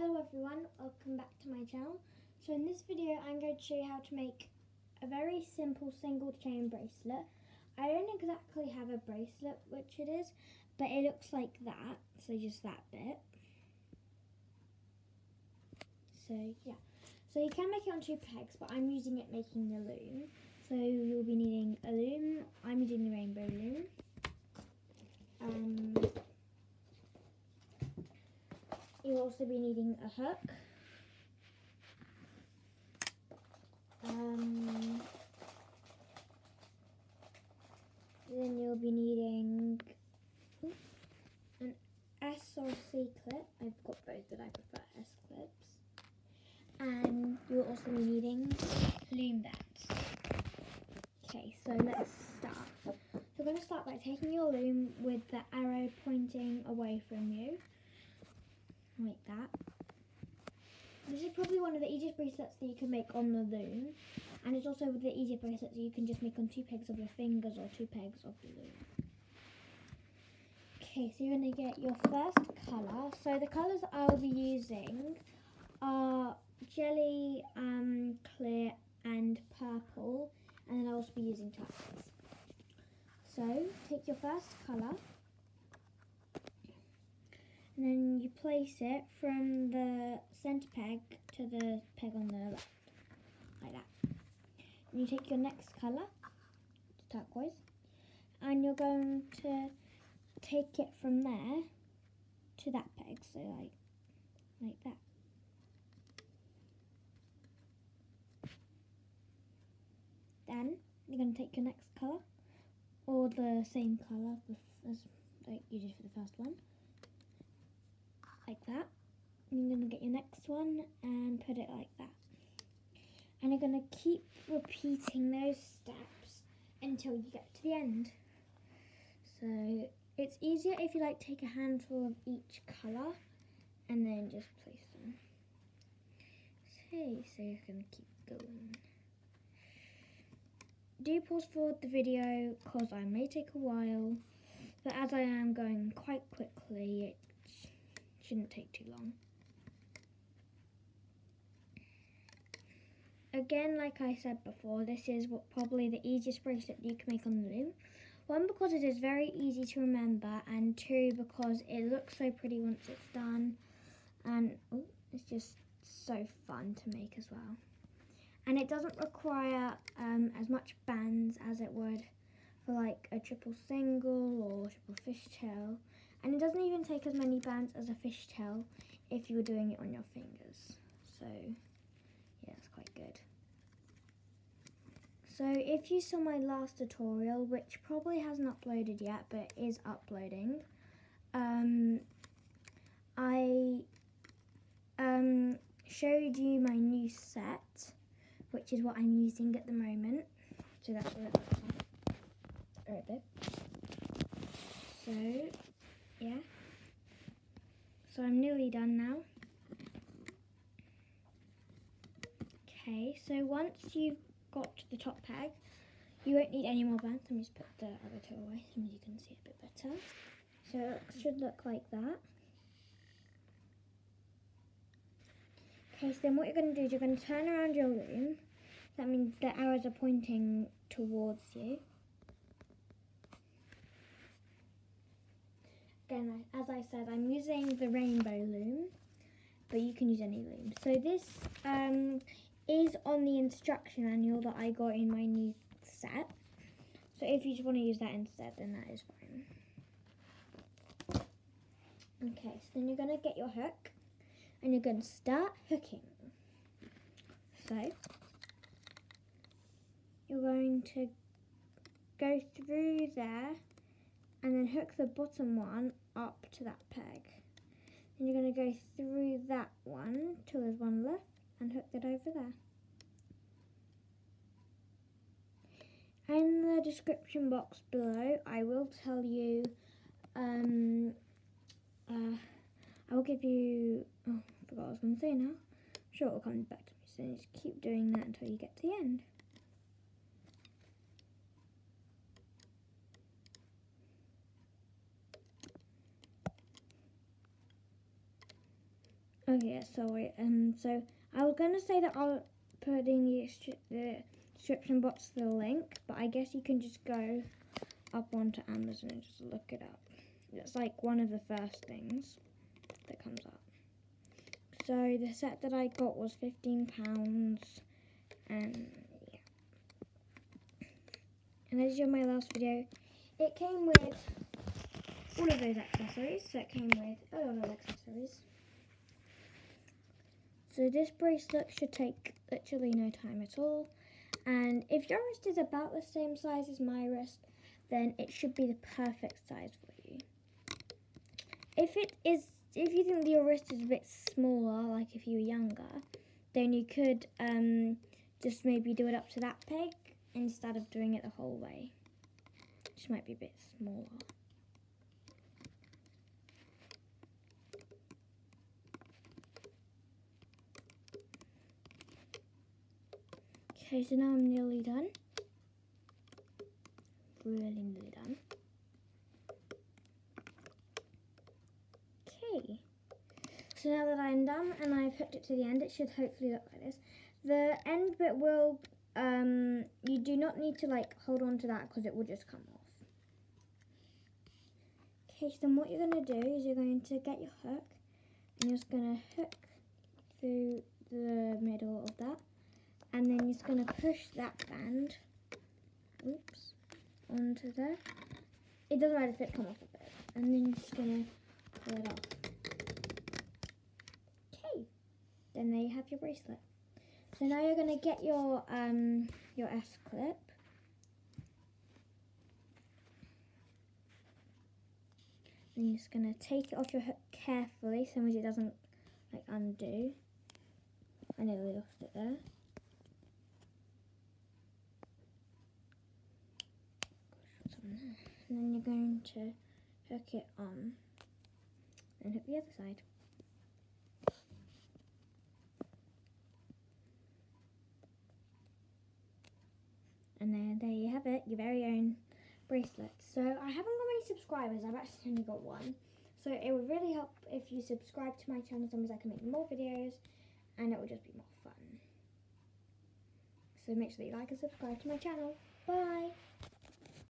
Hello everyone, welcome back to my channel. So in this video I'm going to show you how to make a very simple single chain bracelet. I don't exactly have a bracelet which it is, but it looks like that, so just that bit. So yeah, so you can make it on two pegs, but I'm using it making the loom. So you'll be needing a loom, I'm using the rainbow loom. Um, also be needing a hook. Um, then you'll be needing an S or C clip. I've got both, but I prefer S clips. And you'll also be needing loom bands. Okay, so let's start. So we're going to start by taking your loom with the arrow pointing away from you like that. This is probably one of the easiest bracelets that you can make on the loom. And it's also the easiest bracelet that you can just make on two pegs of your fingers or two pegs of the loom. Okay, so you're going to get your first colour. So the colours I'll be using are jelly, um, clear and purple. And then I'll also be using turquoise. So take your first colour and then you place it from the centre peg to the peg on the left, like that. And you take your next colour, turquoise, and you're going to take it from there to that peg, so like, like that. Then you're going to take your next colour, or the same colour as like you did for the first one, like that. And you're going to get your next one and put it like that. And you're going to keep repeating those steps until you get to the end. So it's easier if you like take a handful of each colour and then just place them. Okay, so you can keep going. Do pause forward the video because I may take a while, but as I am going quite quickly, Shouldn't take too long. Again, like I said before, this is what probably the easiest bracelet you can make on the loom. One, because it is very easy to remember, and two, because it looks so pretty once it's done, and oh, it's just so fun to make as well. And it doesn't require um, as much bands as it would for like a triple single or triple fishtail. And it doesn't even take as many bands as a fishtail if you were doing it on your fingers. So, yeah, it's quite good. So if you saw my last tutorial, which probably hasn't uploaded yet, but is uploading, um, I um, showed you my new set, which is what I'm using at the moment. So that's what it looks like. Alright, babe. So, yeah. So I'm nearly done now. Okay, so once you've got the top peg, you won't need any more bands. Let me just put the other two away so you can see a bit better. So it should look like that. Okay, so then what you're going to do is you're going to turn around your loom. That means the arrows are pointing towards you. Again, as I said, I'm using the rainbow loom, but you can use any loom. So this um, is on the instruction manual that I got in my new set. So if you just want to use that instead, then that is fine. Okay, so then you're going to get your hook and you're going to start hooking. So you're going to go through there and then hook the bottom one up to that peg. And you're going to go through that one till there's one left and hook that over there. In the description box below, I will tell you, um, uh, I will give you, oh, I forgot what I was going to say now. I'm sure it will come back to me, so just keep doing that until you get to the end. Okay, sorry. Um, so I was gonna say that I'll put in the, the description box the link, but I guess you can just go up onto Amazon and just look it up. It's like one of the first things that comes up. So the set that I got was fifteen pounds, and yeah. And as you my last video, it came with all of those accessories. So it came with a lot of accessories. So this bracelet should take literally no time at all. And if your wrist is about the same size as my wrist, then it should be the perfect size for you. If it is, if you think your wrist is a bit smaller, like if you were younger, then you could um, just maybe do it up to that peg instead of doing it the whole way. Which might be a bit smaller. Okay, so now I'm nearly done. Really nearly done. Okay. So now that I'm done and I've hooked it to the end, it should hopefully look like this. The end bit will, um, you do not need to like hold on to that because it will just come off. Okay, so then what you're going to do is you're going to get your hook and you're just going to hook through the middle of that and then you're just going to push that band oops onto there. It doesn't matter if it come off a bit. And then you're just going to pull it off. Okay then there you have your bracelet. So now you're going to get your um your S clip. Then you're just going to take it off your hook carefully so it doesn't like undo. I nearly lost it there and then you're going to hook it on and hook the other side. And then there you have it, your very own bracelet. So I haven't got many subscribers, I've actually only got one. So it would really help if you subscribe to my channel so I can make more videos and it will just be more fun. So make sure that you like and subscribe to my channel. Bye!